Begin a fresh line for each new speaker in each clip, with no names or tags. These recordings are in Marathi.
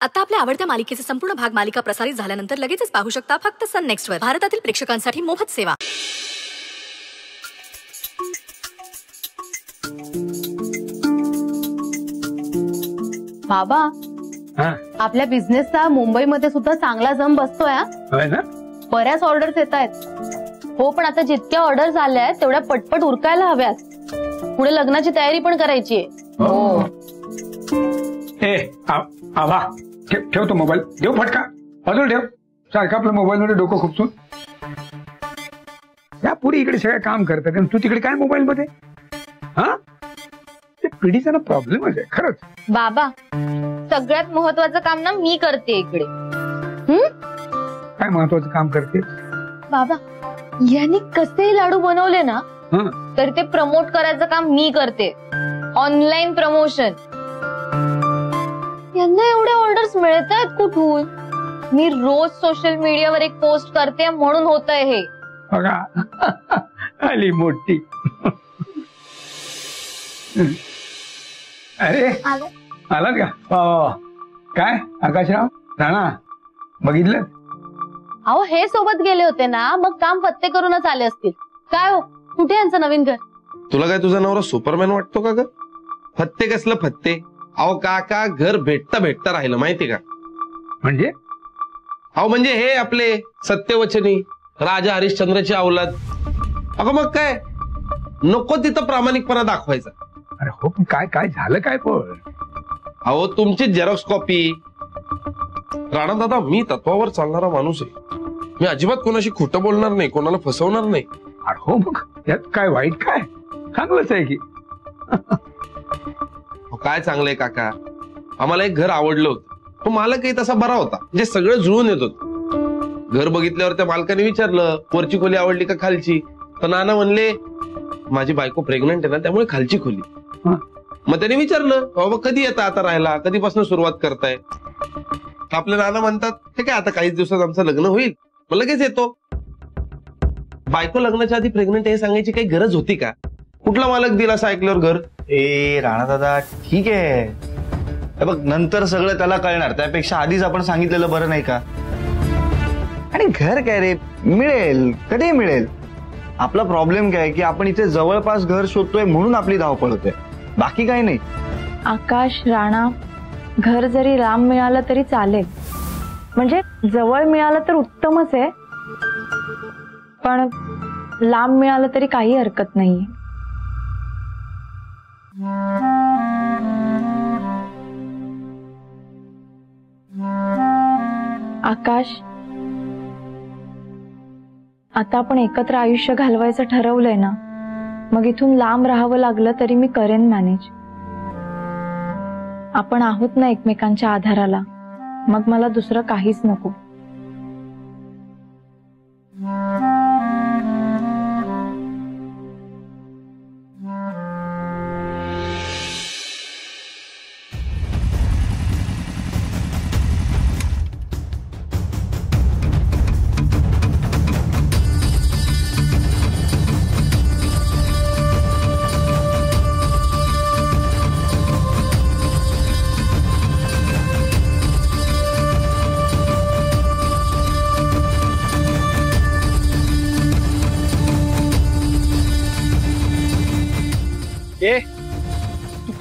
आता आपल्या आवडत्या मालिकेचे संपूर्ण भाग मालिका प्रसारित झाल्यानंतर लगेचच पाहू शकता फक्त सन नेक्स्ट वर. भारतातील प्रेक्षकांसाठी मोफत सेवा.
बाबा
हा.
आपल्या बिझनेसचा मुंबईमध्ये सुद्धा चांगला जम बसतोय हा.
होय ना?
बऱ्याच ऑर्डर्स येत आहेत. हो पण आता जितक्या ऑर्डर्स आल्या आहेत तेवढ्या पटपट उरकायला हव्यात. पुढे लग्नाची तयारी पण करायची आहे.
हो. ए आ- आभा. ठेव ठेव तो मोबाईल. देऊ फटका. बाजूला ठेव. सारखं आपल्या मोबाईल मध्ये डोकं खुपसून. या पुढे इकडे सगळं काम करतात. आणि तू तिकडे काय मोबाईल मध्ये हा? ते पिढीचा ना प्रॉब्लेमच आहे खरंच.
बाबा सगळ्यात महत्वाचं काम ना मी करते इकडे. हं?
काय महत्वाचं काम करते?
बाबा यांनी कसे लाडू बनवले ना
हं.
तर ते प्रमोट करायचं काम मी करते. ऑनलाईन प्रमोशन यांना एवढे ऑर्डर्स मिळत आहेत कुठून? मी रोज सोशल मीडियावर एक पोस्ट करते म्हणून होत आहे हे.
बघा. आली मोठी. अरे आलात का? वा वा वा काय आकाशराव? राणा बघितलं?
अहो हे सोबत गेले होते ना मग काम फत्ते करूनच आले असतील. काय हो? कुठे यांचं नवीन घर?
तुला काय तुझा नवरा सुपरमॅन वाटतो का ग? फत्ते कसलं फत्ते? अहो काका घर भेटता भेटता राहिलं माहितीये का?
म्हणजे?
अहो म्हणजे हे आपले सत्यवचनी राजा हरिश्चंद्राची अवलाद. अगं मग काय? नको तिथं प्रामाणिकपणा दाखवायचा.
अरे हो पण काय काय झालं काय पण?
अहो तुमची झेरॉक्स कॉपी राणा दादा मी तत्वावर चालणारा माणूस आहे. मी अजिबात कोणाशी खोटं बोलणार नाही कोणाला फसवणार नाही.
अरे हो मग यात काय वाईट काय? चांगलंच आहे की.
काय चांगलंय काका? आम्हाला एक घर आवडलं होतं. तो मालकही तसा बरा होता. म्हणजे सगळं जुळून येत होत. घर बघितल्यावर त्या मालकाने विचारलं वरची खोली आवडली का खालची? तर नाना म्हणले माझी बायको प्रेग्नंट आहे ना त्यामुळे खालची खोली. मग त्याने विचारलं बाबा कधी येता आता राहायला? कधीपासून सुरुवात करताय? तर आपले नाना म्हणतात हे काय आता काही दिवसात आमचं लग्न होईल? मग लगेच येतो. बायको लग्नाच्या आधी प्रेग्नंट हे सांगायची काही गरज होती का? कुठला मालक दिला असं ऐकल्यावर घर?
ए राणा दादा ठीक आहे. हे बघ नंतर सगळं त्याला कळणार. त्यापेक्षा आधीच आपण सांगितलेलं बरं नाही का? आणि घर काय रे? मिळेल कधी मिळेल? आपला प्रॉब्लेम काय की आपण इथे जवळपास घर शोधतोय म्हणून आपली धावपळ होते बाकी काही नाही.
आकाश राणा घर जरी लांब मिळालं तरी चालेल. म्हणजे जवळ मिळालं तर उत्तमच आहे. पण लांब मिळालं तरी काही हरकत नाही आकाश आता आपण एकत्र आयुष्य घालवायचं ठरवलंय ना? मग इथून लांब राहावं लागलं तरी मी करेन मॅनेज आपण आहोत ना एकमेकांच्या आधाराला. मग मला दुसरं काहीच नको.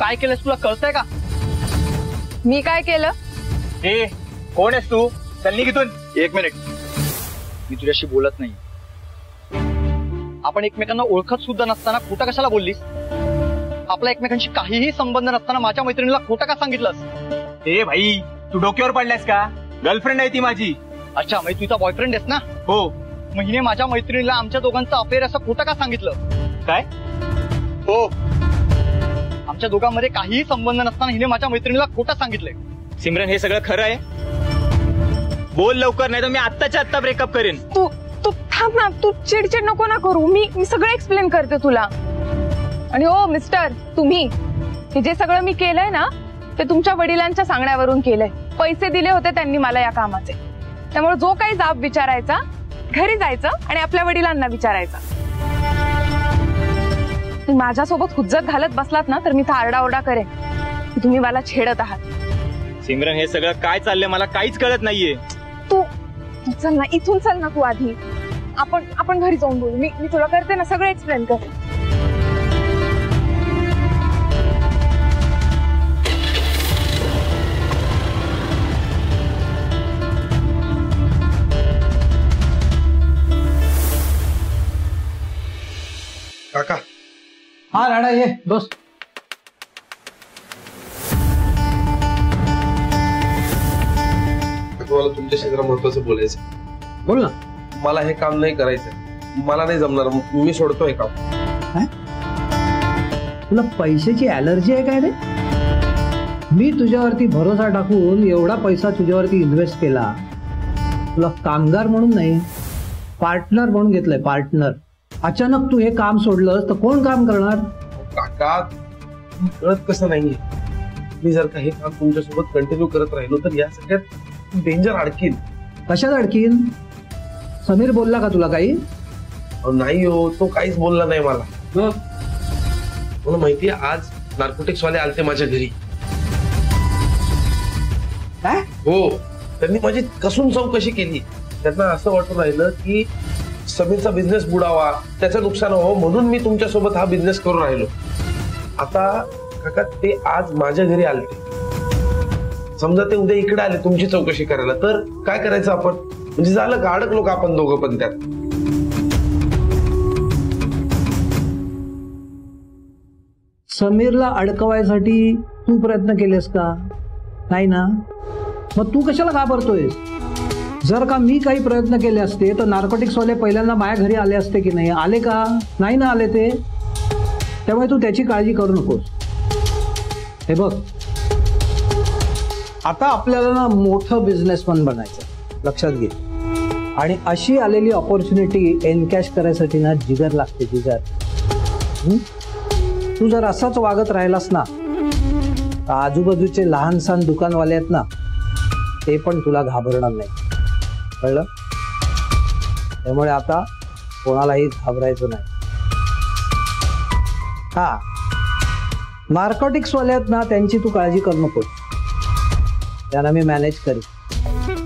काय केलंस तुला कळतंय का?
मी काय केलं?
ए कोण आहेस तू? चल निघ इथून. एक मिनिट. मी तुझ्याशी बोलत नाही. आपण एकमेकांना ओळखत सुद्धा नसताना खोटा कशाला बोललीस? आपला एकमेकांशी काहीही संबंध नसताना माझ्या मैत्रिणीला खोटा का सांगितलंस?
ए भाई तू डोक्यावर पडलास का? गर्लफ्रेंड आहे ती माझी.
अच्छा म्हणजे तुझा बॉयफ्रेंड आहेस ना?
हो.
मग हिने माझ्या मैत्रिणीला आमच्या दोघांचं अफेअर असं खोटं का सांगितलं?
काय?
हो. आमच्या दोघांमध्ये काहीही संबंध नसताना हिने माझ्या मैत्रिणीला खोटं सांगितलंय.
सिमरन हे सगळं खरं आहे? बोल लवकर नाही तर मी आत्ताच्या आत्ता ब्रेकअप करेन.
तू तू थांब ना तू चिडचिड नको ना करू. मी मी सगळं एक्सप्लेन करते तुला. आणि हो मिस्टर तुम्ही हे जे सगळं मी केलंय ना ते तुमच्या वडिलांच्या सांगण्यावरून केलंय. पैसे दिले होते त्यांनी मला या कामाचे. त्यामुळे जो काही जाब विचारायचा घरी जायचं आणि आपल्या वडिलांना विचारायचा. तुम्ही माझ्यासोबत हुज्जत घालत बसलात ना तर मी तर आरडाओरडा करेन. की तुम्ही मला छेडत आहात.
सिमरन हे सगळं काय चाललंय मला काहीच कळत नाहीये.
तू तू चल ना इथून चल ना तू आधी. आपण आपण घरी जाऊन बोलू. मी मी तुला करते ना सगळं एक्सप्लेन कर
हा राणा ये बस.
तुम्हाला तुमच्याशी जरा महत्वाचं बोलायचं
बोल ना.
मला हे काम नाही करायचं मला नाही जमणार. मी सोडतोय काम.
तुला पैशाची अलर्जी आहे काय रे? मी तुझ्यावरती भरोसा टाकून एवढा पैसा तुझ्यावरती इन्व्हेस्ट केला. तुला कामगार म्हणून नाही पार्टनर म्हणून घेतलंय पार्टनर अचानक तू हे काम सोडलंस तर कोण काम करणार?
काका कळत कसं नाहीये. मी जर का हे काम तुमच्यासोबत कंटिन्यू करत राहिलो तर या सगळ्यात डेंजर अडकीन.
कशात अडकीन? समीर बोलला का तुला काही?
अहो, नाही हो तो काहीच बोलला नाही मला. मला माहितीये आज नार्कोटिक्स वाले आलते माझ्या घरी.
काय?
हो त्यांनी माझी कसून चौकशी केली. त्यांना असं वाटून राहिलं की समीरचा बिझनेस बुडावा त्याचं नुकसान व्हावं म्हणून मी तुमच्यासोबत हा बिझनेस करून राहिलो. आता काका ते आज माझ्या घरी आलते समजा ते उद्या इकडे आले तुमची चौकशी करायला तर काय करायचं आपण? म्हणजे झालं का? अडकलो का आपण दोघं पण त्यात?
समीरला अडकवायसाठी तू प्रयत्न केलेस का? नाही ना? मग तू कशाला घाबरतोयस? जर का मी काही प्रयत्न केले असते तर नार्कोटिक्सवाले पहिल्यांदा माझ्या घरी आले असते की नाही? आले का? नाही ना आले ते? त्यामुळे तू त्याची काळजी करू नकोस. हे बघ. आता आपल्याला ना मोठं बिझनेसमॅन बनायचं लक्षात घे. आणि अशी आलेली ऑपॉर्च्युनिटी एनकॅश करायसाठी ना जिगर लागते जिगर. तू जर असाच वागत राहिलास ना तर आजूबाजूचे लहान सहान दुकानवाले आहेत ना ते पण तुला घाबरणार नाही कळलं? त्यामुळे आता कोणालाही घाबरायचं नाही. हा. नार्कोटिक्स वाले आहेत ना त्यांची तू काळजी करू नकोस त्यांना मी मॅनेज करीन.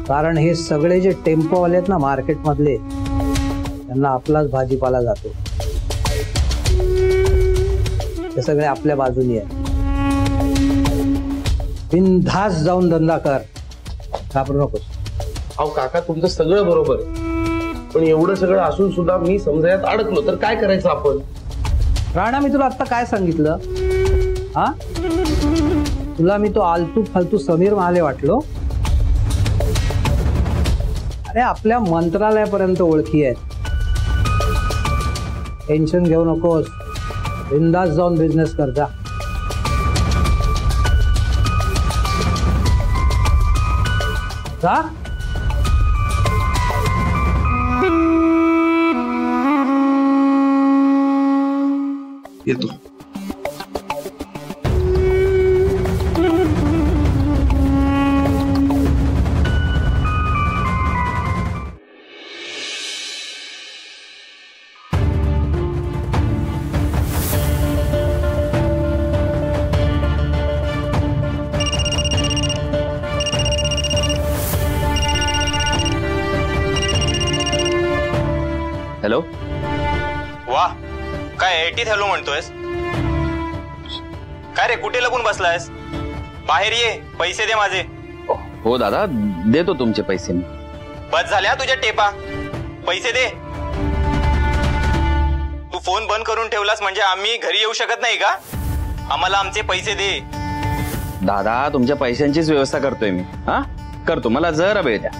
कारण हे सगळे जे टेम्पोवाले आहेत ना मार्केटमधले त्यांना आपलाच भाजीपाला जातो. ते सगळे आपल्या बाजूनी आहे बिनधास जाऊन धंदा कर. घाबरू नकोस.
अहो काका तुमचं सगळं बरोबर आहे. पण एवढं सगळं असून सुद्धा मी समजायत अडकलो. तर काय करायचं आपण?
राणा मी तुला आता काय सांगितलं? हा? तुला मी तो आलतू फालतू समीर महाले वाटलो? अरे आपल्या मंत्रालयापर्यंत ओळखी आहेत. टेन्शन घेऊ नकोस. बिंदास जाऊन बिझनेस कर जा. जा?
येतो
हॅलो बसलायस बाहेर ये पैसे दे माझे.
हो दादा देतो तुमचे पैसे मी.
बस झाल्या तुझ्या टेपा. पैसे दे. तू फ़ोन बंद करून ठेवलास म्हणजे आम्ही घरी येऊ शकत नाही का? आम्हाला आमचे पैसे दे.
दादा तुमच्या पैशांचीच व्यवस्था करतोय मी. हा? करतो मला जरा वेळ द्या.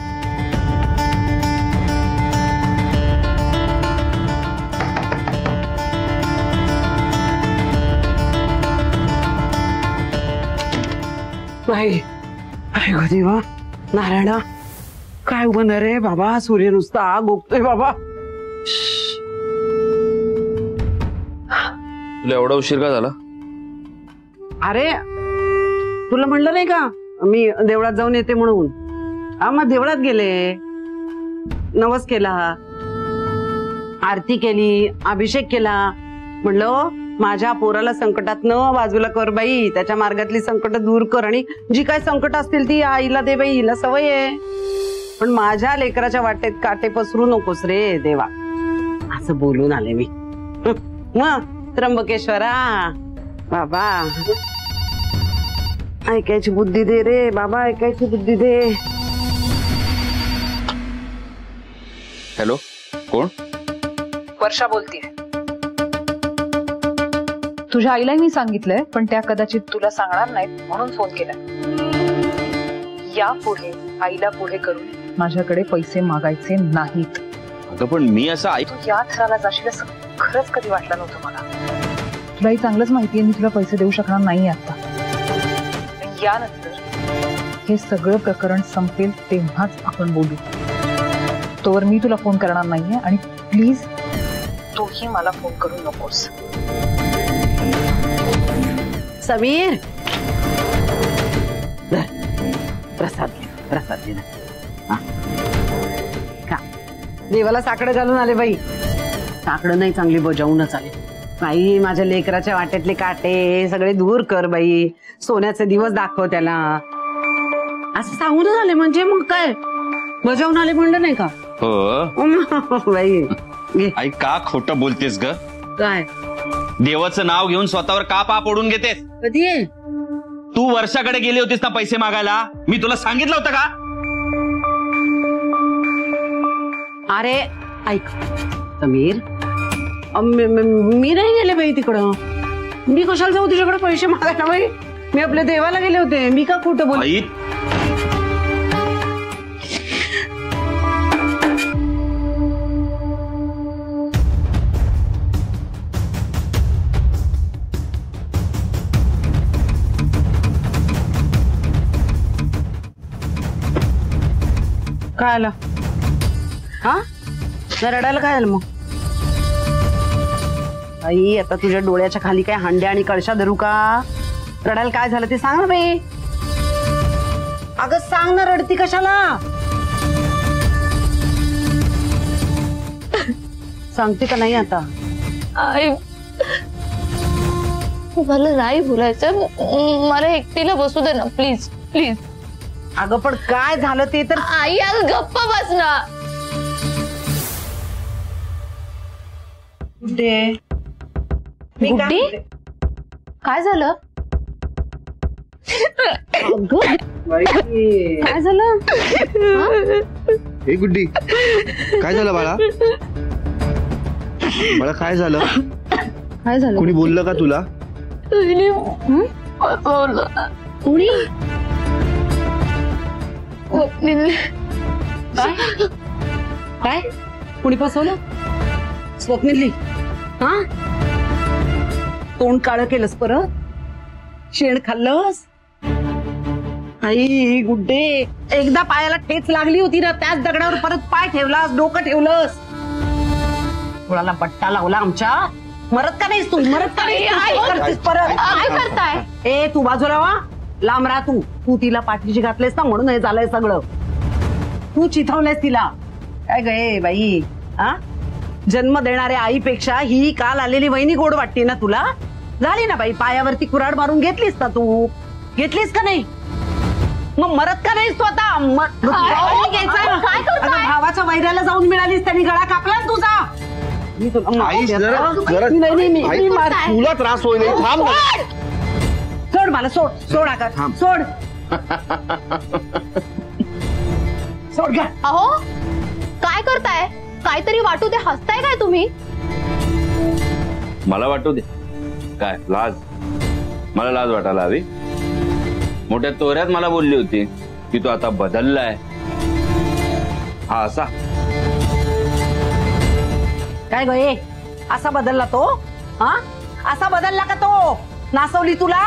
नाही काय गो देवा नारायणा काय उभं रे बाबा? सूर्य नुसता आग उगतोय बाबा.
तुला एवढा उशीर का झाला?
अरे तुला म्हणलं नाही का मी देवळात जाऊन येते म्हणून? हा मग देवळात गेले. नवस केला. आरती केली अभिषेक केला. म्हणलं माझ्या पोराला संकटात न बाजूला कर बाई. त्याच्या मार्गातली संकट दूर कर आणि जी काय संकट असतील ती आईला दे बाई. हिला सवय आहे. पण माझ्या लेकराच्या वाटेत काटे पसरू नकोस रे देवा. असं बोलून आले मी. हं, मग त्र्यंबकेश्वरा. बाबा. ऐकायची बुद्धी दे रे. बाबा ऐकायची बुद्धी दे.
हॅलो कोण?
वर्षा बोलतीये. तुझ्या आईलाही मी सांगितलंय पण त्या कदाचित तुला सांगणार नाहीत म्हणून फोन केलाय. यापुढे आईला पुढे करून माझ्याकडे पैसे मागायचे नाहीत.
अगं पण मी असं ऐक
तू या थराला जाशील असं खरंच कधी वाटलं नव्हतं मला. तुलाही चांगलंच माहितीये मी तुला पैसे देऊ शकणार नाही आता. यानंतर हे सगळं प्रकरण संपेल तेव्हाच आपण बोलू. तोवर मी तुला फोन करणार नाहीये आणि प्लीज तूही मला फोन करू नकोस.
समीर. प्रसाद प्रसाद. देवाला साकडं घालून आले बाई. साकडं नाही चांगली बजावूनच आले. बाई माझ्या लेकराच्या वाट्यातले काटे सगळे दूर कर बाई. सोन्याचे दिवस दाखव त्याला. असं सांगूनच आले म्हणजे मग काय? बजावून आले म्हणलं नाही का?
हो.
बाई.
आई का खोटं बोलतेस ग?
काय?
देवाचं नाव घेऊन स्वतःवर का पाप ओढून घेतेस?
कधी?
तू वर्षाकडे गेली होतीस ना पैसे मागायला? मी तुला सांगितलं होतं का?
अरे ऐक. समीर मी मी- मी नाही गेले बाई तिकडं. मी कशाला जाऊ तुझ्याकडे पैसे मागायला बाई? मी आपल्या देवाला गेले होते. मी का खोटं बोल
आई
आलं. हा? नाही रडायला आई, आता तुझ्या डोळ्याच्या खाली काय हांड्या आणि कळशा धरू का? रडायला काय झालं ते सांग ना बाई. अगं, सांग ना रडती कशाला? सांगते का नाही आता?
आई, मला नाही बोलायचं मला एकटीला बसू दे ना, प्लीज़ प्लीज़.
अगं पण काय झालं ते तर?
आई आज गप्प बस ना.
कुठे? मी काय
गुड्डी?
म्हणते?
काय झालं? अगं,
बाई,
काय झालं?
हे? गुड्डी काय झालं बाळा? बाळा काय झालं?
काय झालं?
कोणी बोललं का तुला?
हं? बोललं. कुणी? स्वप्नील.
काय? काय? कुणी फसवलं? स्वप्नीली हा? तोंड काळ केलंस परत? शेण खाल्लंस? आई गुड्डे. एकदा पायाला ठेच लागली होती ना त्याच दगडावर परत पाय ठेवलास डोकं ठेवलंस. कुणाला बट्टा लावला आमच्या? मरत का नाहीस तू? मरत का काय करतेस परत?
काय करताय.
ए तू बाजूला वा. लांब राहा तू. तू तिला पाठीशी घातलेस ना म्हणून हे झालंय सगळं. तू चिथवलेस तिला. काय गे बाई? हा जन्म देणाऱ्या आईपेक्षा ही काल आलेली वहिनी गोड वाटते ना तुला? झाली ना बाई पायावरती कुराड मारून घेतलीस ना तू? घेतलीस का नाही? मग मरत का नाही स्वतः म-
काय?
घ्यायचा
काय करताय?
अगं, भावाच्या वैऱ्याला जाऊन मिळालीस त्यांनी गळा कापला तुझा. मी तुला-
आई जरा जरा
नाही,
तुला त्रास होईल थांब
मला सोड सोड आकाश
थांब.
सोड। सोड घ्या
अहो काय करताय? काहीतरी वाटू दे हसताय काय तुम्ही?
मला वाटू दे. काय लाज? मला लाज वाटायला हवी. मोठ्या तोऱ्यात मला बोलली होती की तू आता बदललाय. हा असा.
काय ग ए? असा बदलला तो? हा? असा बदलला का तो? नासवली तुला?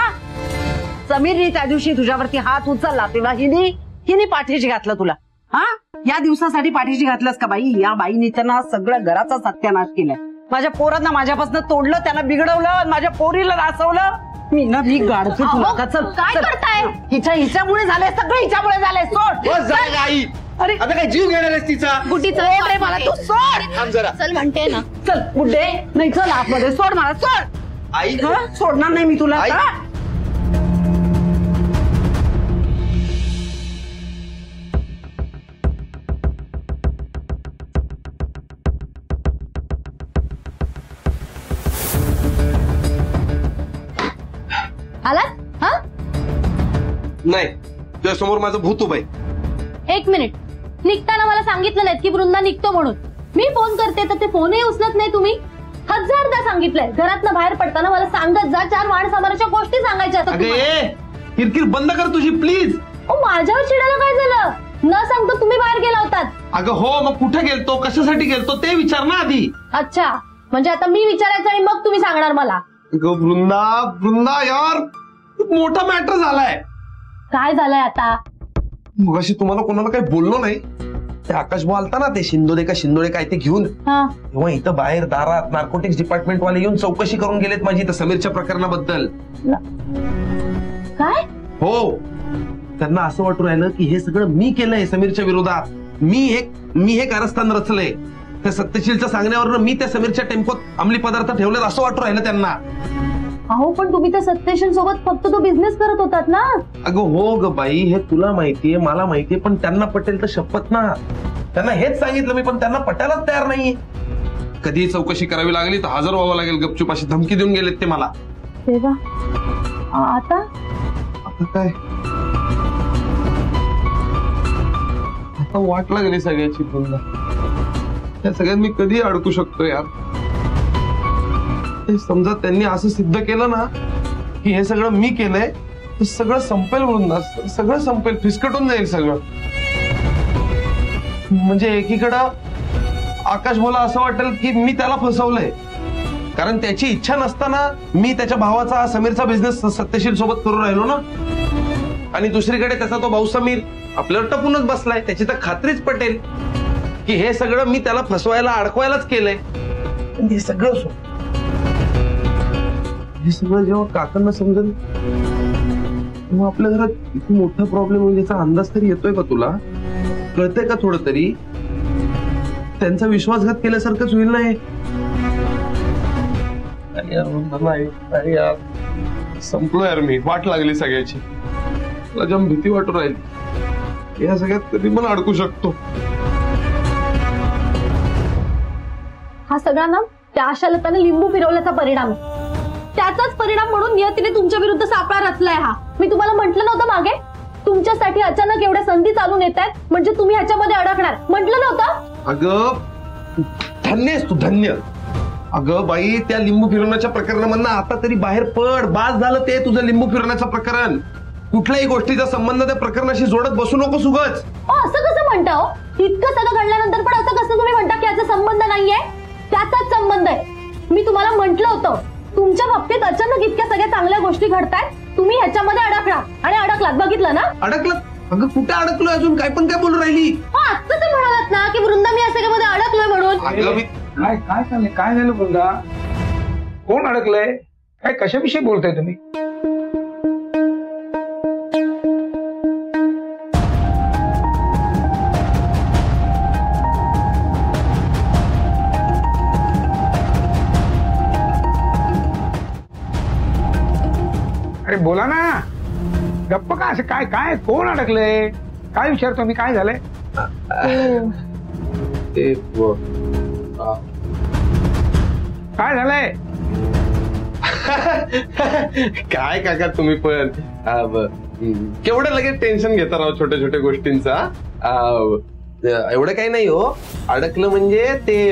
समीरने त्या दिवशी तुझ्यावरती हात उचलला तेव्हा हिने हिने पाठीशी घातलं तुला. हा? या दिवसासाठी पाठीशी घातलंस का बाई? या बाईने त्यांना सगळं घराचा सत्यानाश केलाय. माझ्या पोरांना माझ्यापासून तोडलं त्याला बिघडवलं माझ्या पोरीला नाचवलं मी ना मी गाडते तुला.
अहो,
का? चल
काय
चल.
करताय?
हिच्या हिच्यामुळे झालंय सगळं हिच्यामुळे झालंय. सोड.
बस झालं का आई.
अरे.
आता काय जीव घेणार आहेस तिचा?
रे मला तू सोड.
थांब जरा.
चल म्हणते ना.
चल बुड्डे नाही चल आतमध्ये. सोड मला सोड.
आई
हं? सोडणार नाही मी तुला
आई.
आता.
आलात हा
नाही तुझ्या समोर माझं भूत उभं आहे
एक मिनिट निघताना मला सांगितलं नाहीत की वृंदा निघतो म्हणून मी फोन करते तर ते फोनही उचलत नाही तुम्ही हजारदा सांगितलंय. घरातनं बाहेर पडताना मला सांगत जा चार माणसामाराच्या गोष्टी सांगायच्या असतात
अगं
तुम्हाला.
ए किरकिर बंद कर तुझी प्लीज
ओ माझ्यावर चिडायला काय झालं? न सांगता तुम्ही बाहेर गेला होतात.
अगं हो मग कुठे गेलतो कशासाठी गेलतो ते विचार ना आधी.
अच्छा म्हणजे आता मी विचारायचं आणि मग तुम्ही सांगणार मला.
अगं वृंदा वृंदा यार खूप मोठा मॅटर झालाय.
काय झालंय आता?
मग अशी तुम्हाला कोणाला काही बोललो नाही? ते आकाश बोलता ना ते शिंदोडे का शिंदोडे काय ते घेऊन
हा.
तेव्हा इथं बाहेर दारात नार्कोटिक्स डिपार्टमेंट वाले येऊन चौकशी करून गेलेत माझी इथं समीरच्या प्रकरणाबद्दल.
काय?
हो. त्यांना असं वाटून राहिलं की हे सगळं मी केलंय समीरच्या विरोधात. मी हे मी हे कारस्थान रचलंय. त्या सत्यशीलच्या सांगण्यावरनं मी त्या समीरच्या टेम्पोत अंमली पदार्थ ठेवले असं वाटून राहिलं त्यांना.
अहो पण तुम्ही तर सत्यशन सोबत फक्त तो बिझनेस करत होतात ना?
अगं हो ग बाई हे तुला माहितीये मला माहितीये पण त्यांना पटेल तर शपथ ना. त्यांना हेच सांगितलं मी पण त्यांना पटायलाच तयार नाही कधी चौकशी करावी लागली तर हजर व्हावं लागेल गपचूप अशी धमकी देऊन गेलेत ते मला.
तेव्हा? आ- आता?
आता काय? आता वाट लागली सगळ्याची पुन्हा. त्या सगळ्यात मी कधी अडकू शकतो यार. ते समजा त्यांनी असं सिद्ध केलं ना की हे सगळं मी केलंय तर सगळं संपेल वृंदा सगळं संपेल फिसकटून जाईल सगळं. म्हणजे एकीकडं आकाश बोला असं वाटेल की मी त्याला फसवलंय. कारण त्याची इच्छा नसताना मी त्याच्या भावाचा समीरचा बिझनेस सत्यशील सोबत करू राहिलो ना. आणि दुसरीकडे त्याचा तो भाऊ समीर आपल्यावर टपूनच बसलाय त्याची तर खात्रीच पटेल की हे सगळं मी त्याला फसवायला अडकवायलाच केलंय. हे सगळं हे सगळं जेव्हा काकांना समजेल तेव्हा आपल्या घरात किती मोठा प्रॉब्लेम होईल याचा अंदाज तरी येतोय का तुला? कळतंय का थोडं तरी? त्यांचा विश्वासघात केल्यासारखंच होईल नाही अरे यार, नाही, अरे यार संपलो यार मी. वाट लागली सगळ्याची. मला जाम भीती वाटू राहिली. या सगळ्यात कधी पण अडकू शकतो.
हा सगळा ना त्या आशालताने लिंबू फिरवल्याचा परिणाम. आहे त्याचाच परिणाम म्हणून नियतीने तुमच्या विरुद्ध सापळा रचलाय हा. मी तुम्हाला म्हंटल नव्हतं मागे? तुमच्यासाठी अचानक एवढ्या संधी चालून येत आहेत म्हणजे तुम्ही ह्याच्यामध्ये अडकणार. म्हंटल नव्हतं?
अगं धन्य तू धन्य. अगं बाई त्या लिंबू फिरवण्याच्या प्रकरणामधनं आता तरी बाहेर पड. बास झालं ते तुझं लिंबू फिरवण्याचं प्रकरण. कुठल्याही गोष्टीचा संबंध त्या प्रकरणाशी जोडत बसू नको सुगच.
असं कसं म्हणता हो? इतकं सगळं घडल्यानंतर पण असं कसं तुम्ही म्हणता की याचा संबंध नाहीये? त्याचाच संबंध आहे. मी तुम्हाला म्हंटल होतं. तुमच्या बाबतीत अचानक इतक्या सगळ्या चांगल्या गोष्टी घडतायत? तुम्ही ह्याच्यामध्ये अडकला. आणि अडकलात बघितलं ना?
अडकलं अगं कुठे अडकलोय अजून? काय पण काय बोलू राहिली.
हो आत्ताच म्हणालात ना की वृंदा मी असं मध्ये अडकलोय म्हणून.
अगं मी
काय काय झालं काय झालं वृंदा? कोण अडकलंय? काय कशाविषयी बोलताय तुम्ही? अरे बोला ना. गप्प का असं? काय काय? कोण अडकलंय काय विचारतो मी? काय झालंय?
ते
काय झालंय?
काय काका तुम्ही पण. केवढं लगेच टेन्शन घेता राव छोट्या छोट्या गोष्टींचा एवढं काही नाही हो. अडकलं म्हणजे ते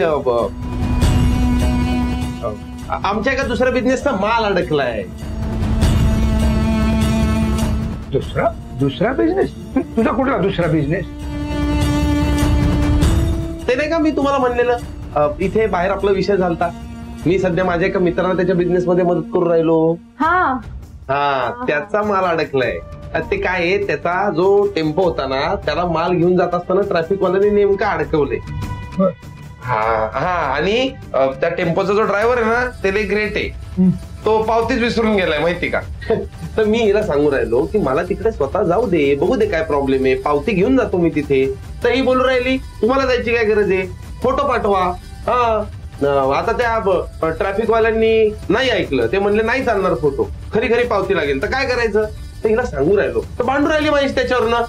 आमच्या एका दुसऱ्या बिझनेसचा माल अडकलाय.
दुसरा दुसरा बिझनेस तुझा कुठला दुसरा बिझनेस
ते नाही का मी तुम्हाला म्हणलेलं? अ, इथे बाहेर आपला विषय झालता. मी सध्या माझ्या एका मित्राला त्याच्या बिझनेस मध्ये मदत करू राहिलो.
हा.
हा त्याचा माल अडकलाय. ते काय आहे त्याचा जो टेम्पो होता ना त्याला माल घेऊन जात असताना ट्रॅफिक वाल्याने नेमका अडकवले हा हा आणि अ, त्या टेम्पोचा जो ड्रायव्हर आहे ना ते लय ग्रेट आहे. तो पावतीच विसरून गेलाय माहिती का? तर मी हिला सांगू राहिलो की मला तिकडे स्वतः जाऊ दे बघू दे काय प्रॉब्लेम आहे. पावती घेऊन जातो मी तिथे. तर ही बोलू राहिली तुम्हाला जायची काय गरज आहे? फोटो पाठवा. हा. अं, आता त्या ट्रॅफिक वाल्यांनी नाही ऐकलं. ते म्हणले नाही चालणार फोटो. खरी खरी पावती लागेल. तर काय करायचं? तर हिला सांगू राहिलो. तर भांडू राहिली माहिती त्याच्यावरनं.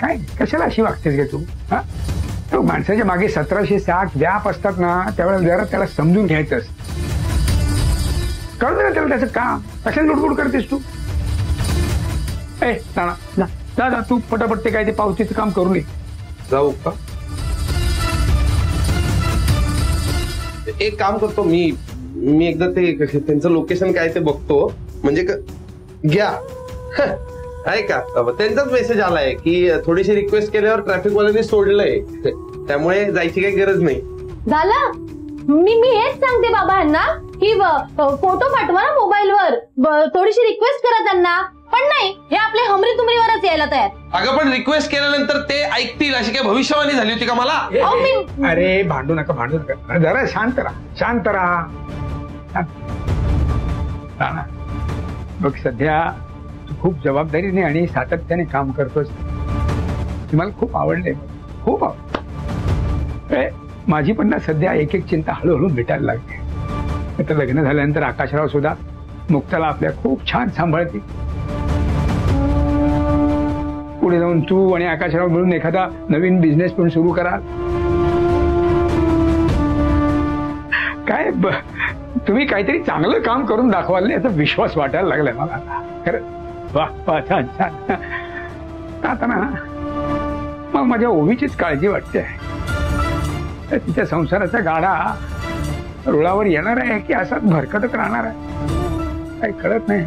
काय कशाला अशी वागतेस गे तू? हा? तो माणसाच्या मागे सतराशे साठ व्याप असतात ना त्यावेळेला जरा त्याला समजून घ्यायचंच. कळतं ना त्याला त्याचं काम. कशाला लुडबुड करतेस तू? ए नाना जा. जा जा, तू पटापट ते काय ते पावतीचं काम करून ये.
जाऊ का? एक काम करतो मी मी एकदा ते त्यांचं लोकेशन काय ते बघतो. म्हणजे क- घ्या. आहे का? अबा, त्यांचाच मेसेज आलाय की थोडीशी रिक्वेस्ट केल्यावर ट्रॅफिक वाल्यांनी सोडलंय. त्यामुळे जायची काही गरज नाही.
झालं? मी मी हेच सांगते बाबा यांना की फोटो पाठवा ना मोबाईलवर. थोडीशी रिक्वेस्ट करा त्यांना. पण नाही हे आपले हमरी तुमरीवरच यायला तयार.
अगं पण रिक्वेस्ट केल्यानंतर ते ऐकतील अशी काही भविष्यवाणी झाली होती का मला?
मी
अरे भांडू नका भांडू नका. जरा शांत राहा शांत राहा. बघ सध्या तू खूप जबाबदारीने आणि सातत्याने काम करतोस. ते मला खूप आवडले. खूप आवड ए, माझी पण ना सध्या एक एक चिंता हळूहळू मिटायला लागते आता लग्न झाल्यानंतर आकाशराव सुद्धा मुक्ताला आपल्या खूप छान सांभाळते पुढे जाऊन तू आणि आकाशराव मिळून एखादा नवीन बिझनेस पण सुरू करा काय ब- तुम्ही काहीतरी चांगलं काम करून दाखवाल नाही याचा विश्वास वाटायला लागलाय मला खरं? वा वा छान छान. आता ना मग माझ्या ओवीचीच काळजी वाटते. तर तिच्या संसाराचा गाडा रुळावर येणार आहे की असाच भरकटत राहणार आहे? काही कळत नाही.